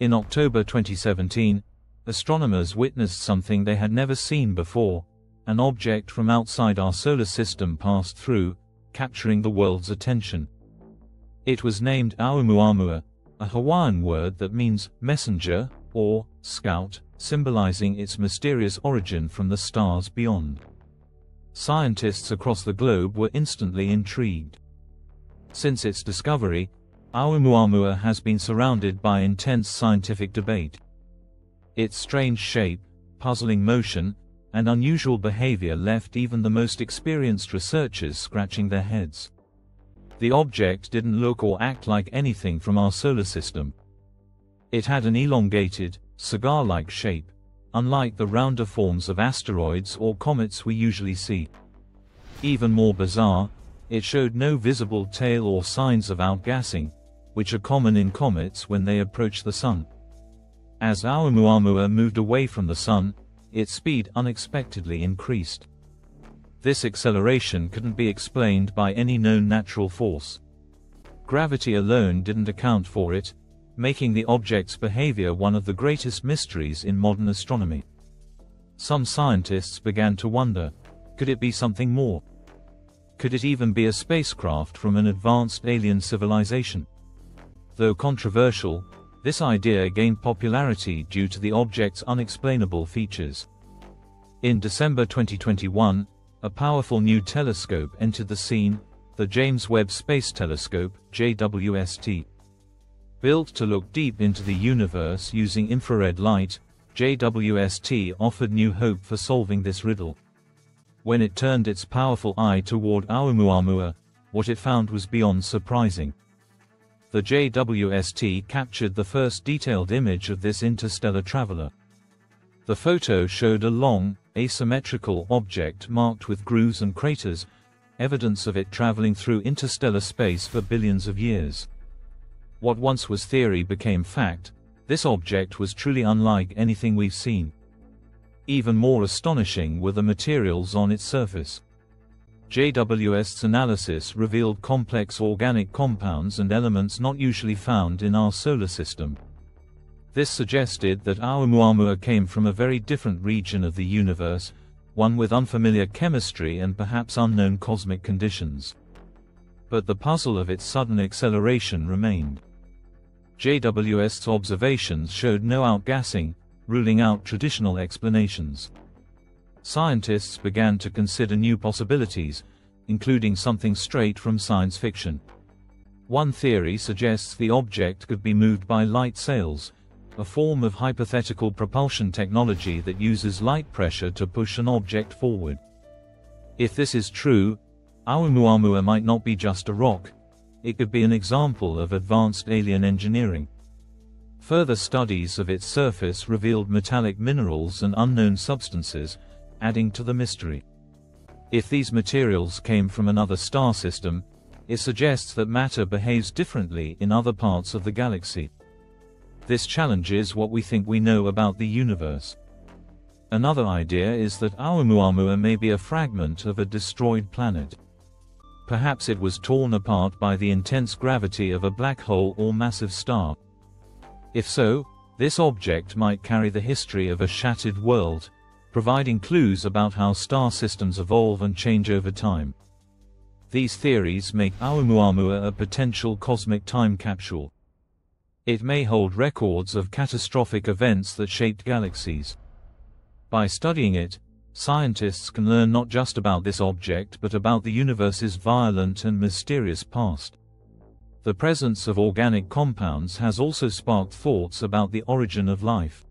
In October 2017, astronomers witnessed something they had never seen before. An object from outside our solar system passed through, capturing the world's attention. It was named Oumuamua, a Hawaiian word that means messenger or scout, symbolizing its mysterious origin from the stars beyond. Scientists across the globe were instantly intrigued. Since its discovery, Oumuamua has been surrounded by intense scientific debate. Its strange shape, puzzling motion, and unusual behavior left even the most experienced researchers scratching their heads. The object didn't look or act like anything from our solar system. It had an elongated, cigar-like shape, unlike the rounder forms of asteroids or comets we usually see. Even more bizarre, it showed no visible tail or signs of outgassing, which are common in comets when they approach the Sun. As Oumuamua moved away from the Sun, its speed unexpectedly increased. This acceleration couldn't be explained by any known natural force. Gravity alone didn't account for it, making the object's behavior one of the greatest mysteries in modern astronomy. Some scientists began to wonder, could it be something more? Could it even be a spacecraft from an advanced alien civilization? Though controversial, this idea gained popularity due to the object's unexplainable features. In December 2021, a powerful new telescope entered the scene, the James Webb Space Telescope, JWST. Built to look deep into the universe using infrared light, JWST offered new hope for solving this riddle. When it turned its powerful eye toward Oumuamua, what it found was beyond surprising the JWST captured the first detailed image of this interstellar traveler. The photo showed a long, asymmetrical object marked with grooves and craters, evidence of it traveling through interstellar space for billions of years. What once was theory became fact, this object was truly unlike anything we've seen. Even more astonishing were the materials on its surface. JWST's analysis revealed complex organic compounds and elements not usually found in our solar system. This suggested that our Oumuamua came from a very different region of the universe, one with unfamiliar chemistry and perhaps unknown cosmic conditions. But the puzzle of its sudden acceleration remained. JWST's observations showed no outgassing, ruling out traditional explanations scientists began to consider new possibilities, including something straight from science fiction. One theory suggests the object could be moved by light sails, a form of hypothetical propulsion technology that uses light pressure to push an object forward. If this is true, Oumuamua might not be just a rock, it could be an example of advanced alien engineering. Further studies of its surface revealed metallic minerals and unknown substances, adding to the mystery. If these materials came from another star system, it suggests that matter behaves differently in other parts of the galaxy. This challenges what we think we know about the universe. Another idea is that Oumuamua may be a fragment of a destroyed planet. Perhaps it was torn apart by the intense gravity of a black hole or massive star. If so, this object might carry the history of a shattered world, providing clues about how star systems evolve and change over time. These theories make Oumuamua a potential cosmic time capsule. It may hold records of catastrophic events that shaped galaxies. By studying it, scientists can learn not just about this object but about the universe's violent and mysterious past. The presence of organic compounds has also sparked thoughts about the origin of life.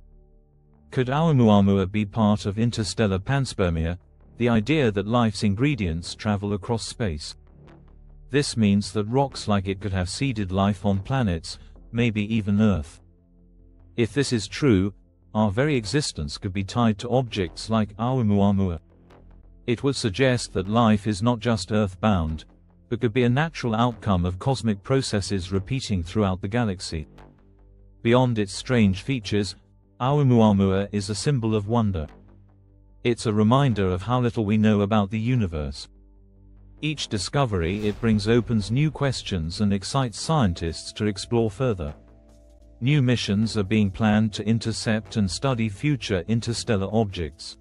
Could Oumuamua be part of interstellar panspermia, the idea that life's ingredients travel across space? This means that rocks like it could have seeded life on planets, maybe even Earth. If this is true, our very existence could be tied to objects like Oumuamua. It would suggest that life is not just Earth-bound, but could be a natural outcome of cosmic processes repeating throughout the galaxy. Beyond its strange features, Oumuamua is a symbol of wonder. It's a reminder of how little we know about the universe. Each discovery it brings opens new questions and excites scientists to explore further. New missions are being planned to intercept and study future interstellar objects.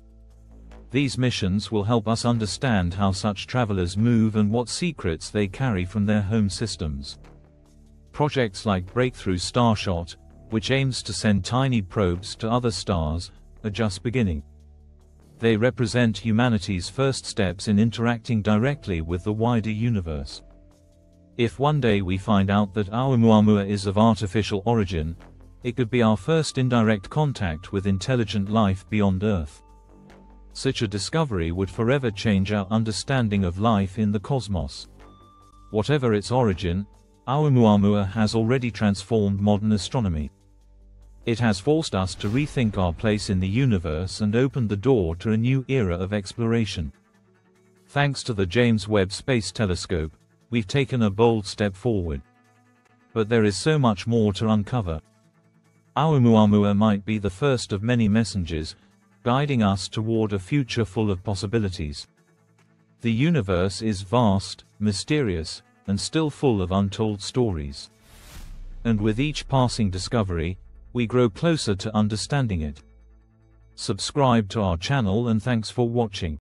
These missions will help us understand how such travelers move and what secrets they carry from their home systems. Projects like Breakthrough Starshot, which aims to send tiny probes to other stars, are just beginning. They represent humanity's first steps in interacting directly with the wider universe. If one day we find out that Oumuamua is of artificial origin, it could be our first indirect contact with intelligent life beyond Earth. Such a discovery would forever change our understanding of life in the cosmos. Whatever its origin, Oumuamua has already transformed modern astronomy. It has forced us to rethink our place in the universe and opened the door to a new era of exploration. Thanks to the James Webb Space Telescope, we've taken a bold step forward. But there is so much more to uncover. Oumuamua might be the first of many messengers, guiding us toward a future full of possibilities. The universe is vast, mysterious, and still full of untold stories. And with each passing discovery, we grow closer to understanding it. Subscribe to our channel and thanks for watching.